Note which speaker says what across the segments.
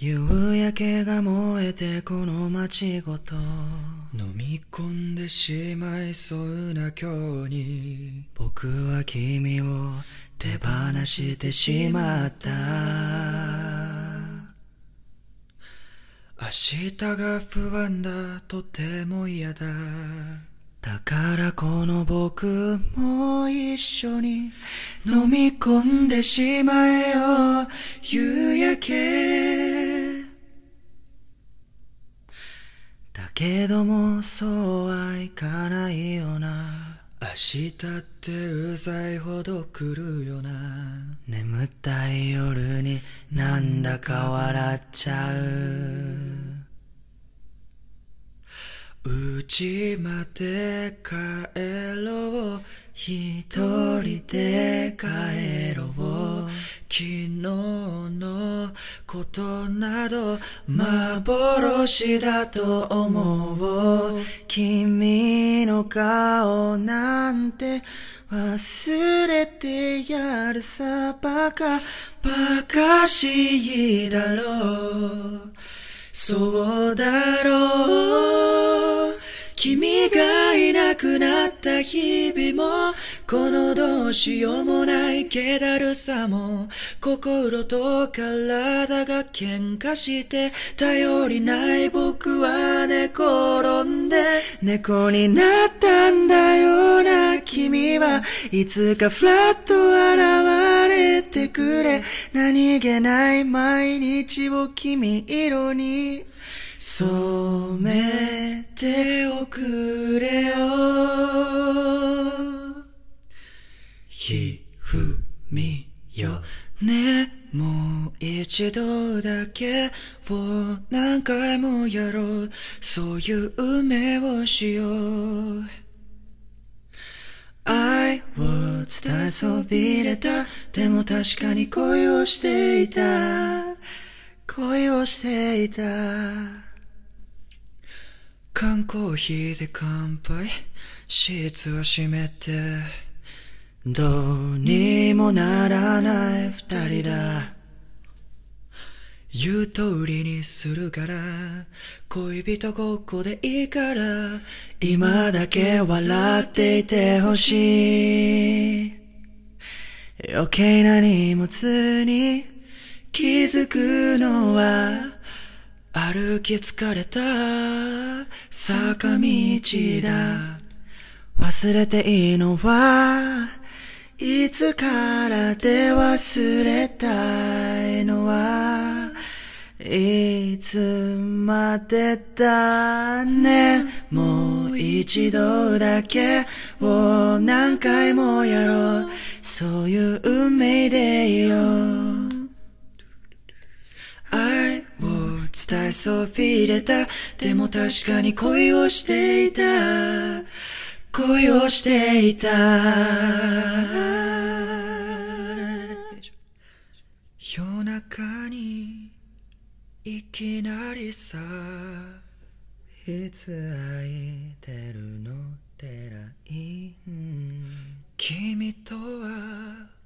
Speaker 1: 夕焼けが燃えてこの街ごと。
Speaker 2: 飲み込んでしまいそうな今日に。
Speaker 1: 僕は君を手放してしまった。
Speaker 2: 明日が不安だとても嫌だ。
Speaker 1: だからこの僕も一緒に飲み込んでしまえよ。夕焼けだけどもそうはいかないよな。
Speaker 2: 明日ってうざいほど来るよな。
Speaker 1: 眠たい夜になんだか笑っちゃう。
Speaker 2: うちまで帰ろう。
Speaker 1: 一人で帰ろう。
Speaker 2: 昨日のことなど幻だと思う。
Speaker 1: 君の顔なんて忘れてやるさ。バカバカしいだろう。そうだろう。がいなくなった日々もこのどうしようもない気だるさも心と体が喧嘩して頼りない僕は寝転んで猫になったんだよな君は。いつかフラッと現れてくれ。何気ない毎日を君色に。染めておくれよ。ひふみよ。
Speaker 2: ねもう一度だけを何回もやろう。そういう夢をしよう。
Speaker 1: 愛を伝えそびれた。でも確かに恋をしていた。恋をしていた。
Speaker 2: 缶コーヒーで乾杯。シーツは閉めて。
Speaker 1: どうにもならない二人だ。
Speaker 2: 言う通りにするから。恋人ごっこでいいから。
Speaker 1: 今だけ笑っていてほしい。余計な荷物に気づくのは
Speaker 2: 歩き疲れた
Speaker 1: 坂道だ。忘れていいのはいつからで忘れたいのはいつまでだね。もう一度だけを何回もやろう。そういう運命でいいよ。伝えそびれた。でも確かに恋をしていた。恋をしていた。
Speaker 2: 夜中にいきなりさ
Speaker 1: いつ空いてるのってライン
Speaker 2: 君とは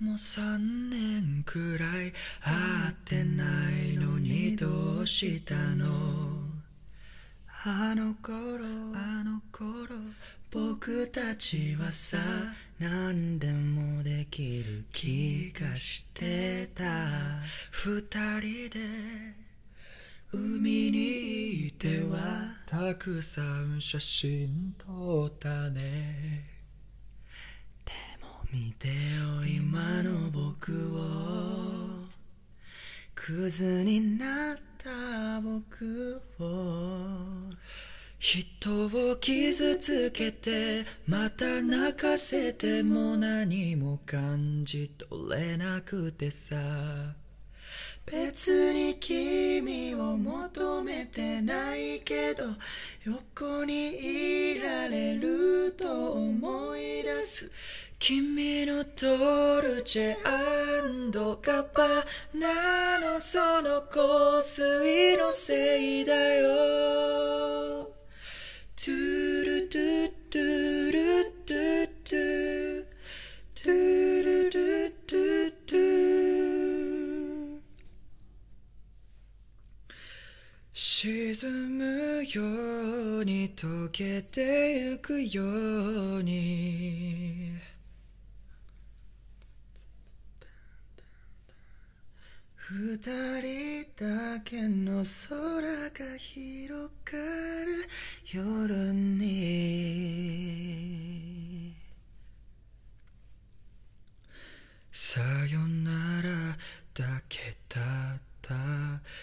Speaker 2: もう三年くらい会ってないのにどうしたの？
Speaker 1: あの頃。
Speaker 2: あの頃
Speaker 1: 僕たちはさ何でもできる気がしてた。
Speaker 2: 二人で海にいてはたくさん写真撮ったね
Speaker 1: 見てよ今の僕を。クズになった僕を。
Speaker 2: 人を傷つけてまた泣かせても何も感じ取れなくてさ。
Speaker 1: 別に君を求めてないけど横にいられると思い出す。
Speaker 2: 君のドルチェガバナのその香水のせいだよ。トゥルトゥトゥルトゥトゥ。トゥルルトゥトゥ。沈むように溶けてゆくように。
Speaker 1: 二人だけの空が広がる夜に。
Speaker 2: さよならだけだった。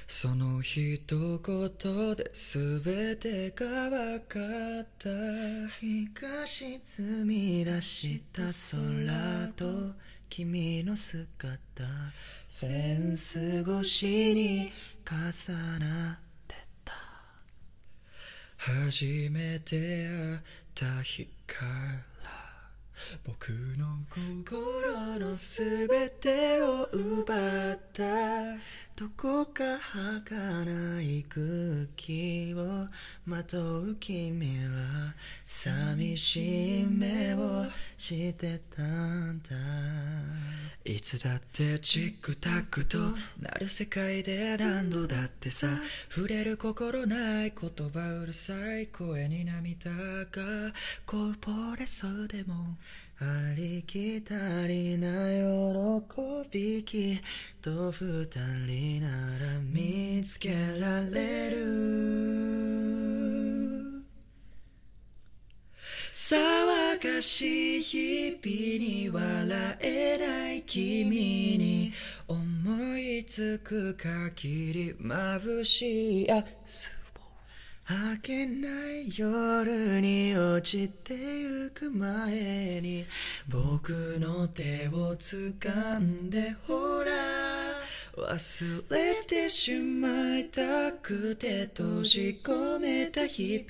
Speaker 2: その一言で全てが分かった。
Speaker 1: 日が沈み出した空と君の姿。フェンス越しに重なってた。
Speaker 2: 初めて会った日から僕の心のすべてを奪った。
Speaker 1: どこか儚い空気をまとう君は寂しい目をしてたんだ。
Speaker 2: いつだってチックタックとなる世界で何度だってさ触れる心ない言葉うるさい声に涙がこぼれそうでも
Speaker 1: ありきたりな喜びきっと二人なら見つけられる。
Speaker 2: 騒がしい日々に笑えない君に思いつく限り眩しいあ
Speaker 1: 明けない夜に落ちてゆく前に僕の手を掴んでほら
Speaker 2: 忘れてしまいたくて閉じ込めた日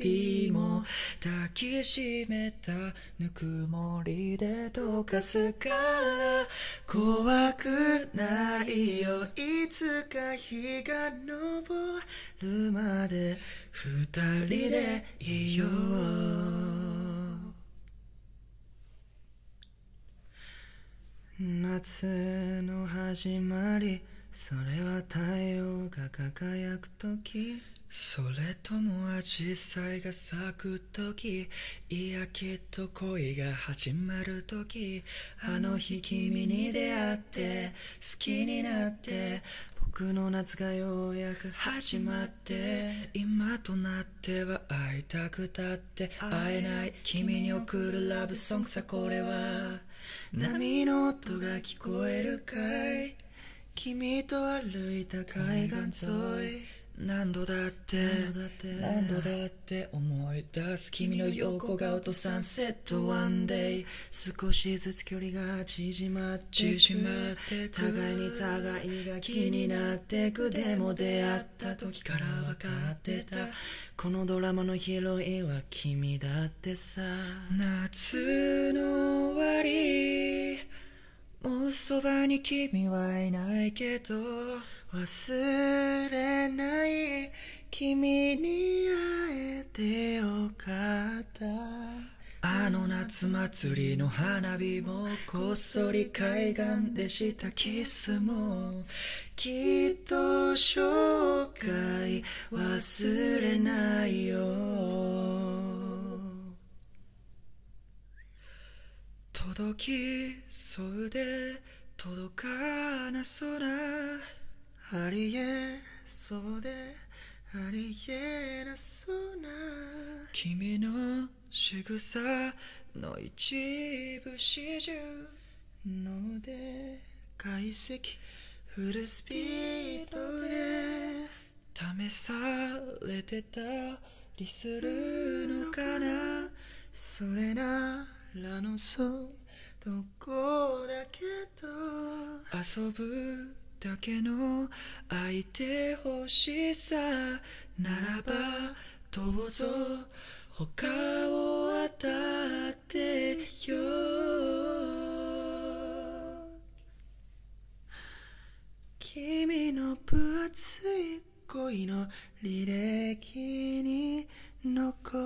Speaker 2: 々も抱きしめたぬくもりで溶かすから
Speaker 1: 怖くないよいつか日が昇るまで。二人でいよう夏の始まり。それは太陽が輝く時。
Speaker 2: それともアジサイが咲く時。いやきっと恋が始まる時。あの日君に出会って好きになって。
Speaker 1: 僕の夏がようやく始まって。
Speaker 2: 今となっては会いたくたって。会えない。君に送るラブソングさこれは。
Speaker 1: 波の音が聞こえるかい。君と歩いた海岸沿い。
Speaker 2: 何度だって。
Speaker 1: 何度だって。
Speaker 2: 思い出す。君の横顔とサンセットワンデイ。
Speaker 1: 少しずつ距離が縮まってく。
Speaker 2: 縮まってく。
Speaker 1: 互いに互いが気になってく。でも出会った時から分かってた。このドラマのヒロインは君だってさ。
Speaker 2: 夏の終わりもうそばに君はいないけど
Speaker 1: 忘れない君に会えてよかった。
Speaker 2: あの夏祭りの花火もこっそり海岸でした。キスも
Speaker 1: きっと生涯忘れないよ。
Speaker 2: 届きそうで届かなそうな。
Speaker 1: ありえそうでありえなそうな。
Speaker 2: 君の仕草の一部始終
Speaker 1: ので。解析フルスピードで。
Speaker 2: 試されてたりするのかな。
Speaker 1: それならのそどこだけど
Speaker 2: 遊ぶだけの相手欲しさ。ならばどうぞ他を当たってよ。
Speaker 1: 君の分厚い恋の履歴に残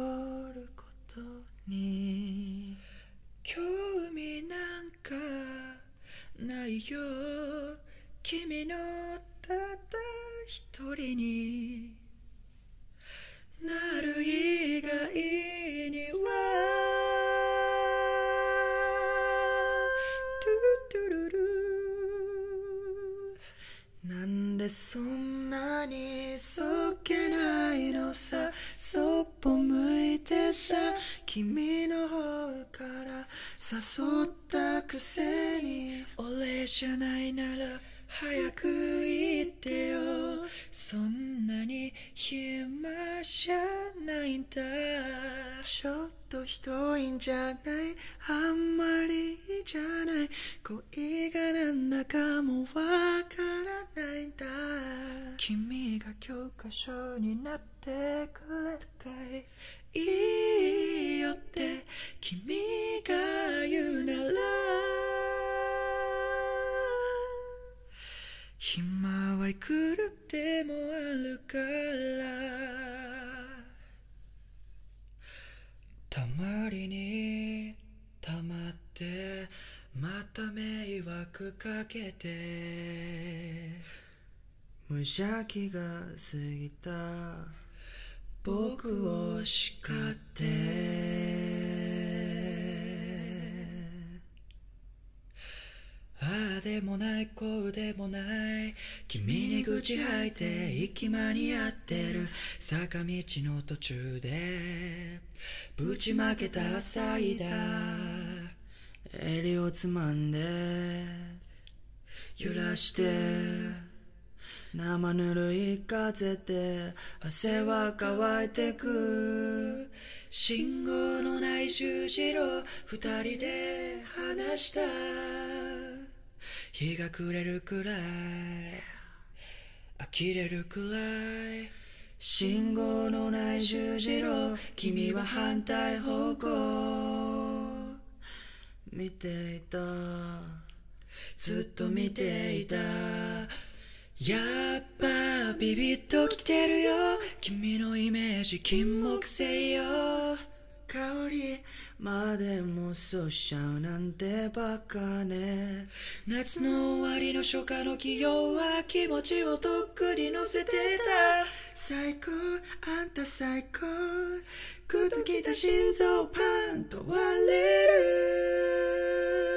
Speaker 1: ることに。
Speaker 2: 興味なんかないよ君のたった一人になる以外にはトゥトゥルル
Speaker 1: なんでそんなにそっけないのさ。そっぽ向いてさ。君の方誘ったくせに。
Speaker 2: 俺じゃないなら早く言ってよ。そんなに暇じゃないんだ。
Speaker 1: ちょっとひどいんじゃない？あんまりじゃない。恋がなんだかもわからないんだ。
Speaker 2: 君が教科書になってくれるかい？いいよって君が言うなら暇はいくらでもあるから。たまりにたまってまた迷惑かけて。
Speaker 1: 無邪気が過ぎた
Speaker 2: 僕を叱って。でもないこうでもない。君に愚痴吐いて息間に合ってる。坂道の途中で。ぶちまけたサイダー。
Speaker 1: 襟をつまんで。揺らして。生ぬるい風で。汗は乾いてく。
Speaker 2: 信号のない十字路二人で話した。日が暮れるくらい。呆れるくらい。
Speaker 1: 信号のない十字路。君は反対方向。見ていた。
Speaker 2: ずっと見ていた。やっぱビビッときてるよ。君のイメージ金木犀よ。
Speaker 1: 香りまでもそうしちゃうなんてバカね。
Speaker 2: 夏の終わりの初夏の企業は気持ちをとっくに乗せてた。
Speaker 1: 最高あんた最高。くっときた心臓パンと割れる。